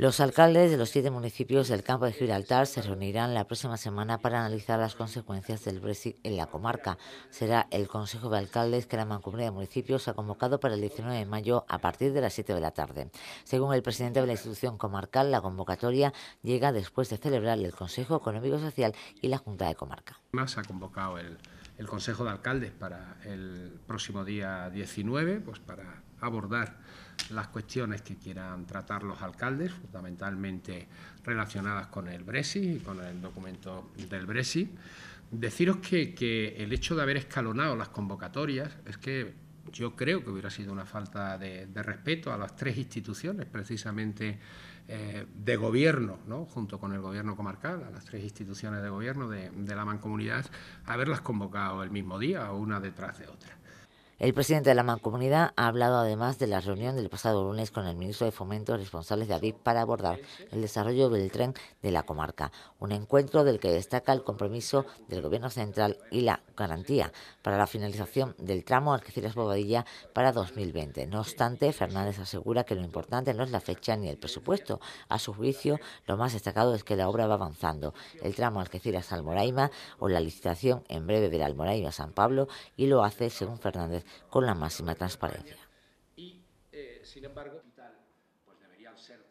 Los alcaldes de los siete municipios del campo de Gibraltar se reunirán la próxima semana para analizar las consecuencias del Brexit en la comarca. Será el Consejo de Alcaldes que la Mancomunidad de Municipios ha convocado para el 19 de mayo a partir de las 7 de la tarde. Según el presidente de la institución comarcal, la convocatoria llega después de celebrar el Consejo Económico Social y la Junta de Comarca. Más ha convocado el, el Consejo de Alcaldes para el próximo día 19, pues para abordar las cuestiones que quieran tratar los alcaldes, fundamentalmente relacionadas con el Brexit y con el documento del Brexit. Deciros que, el hecho de haber escalonado las convocatorias es que yo creo que hubiera sido una falta de, respeto a las tres instituciones, precisamente eh, de gobierno, ¿no? junto con el gobierno comarcal, a las tres instituciones de gobierno de, de la mancomunidad, haberlas convocado el mismo día una detrás de otra. El presidente de la Mancomunidad ha hablado además de la reunión del pasado lunes con el ministro de Fomento responsable de ADIP para abordar el desarrollo del tren de la comarca, un encuentro del que destaca el compromiso del Gobierno central y la garantía para la finalización del tramo Algeciras-Bobadilla para 2020. No obstante, Fernández asegura que lo importante no es la fecha ni el presupuesto. A su juicio, lo más destacado es que la obra va avanzando. El tramo Algeciras-Almoraima o la licitación en breve del Almoraima-San Pablo y lo hace, según Fernández, con la máxima transparencia. Y, eh, sin embargo, pues deberían ser dos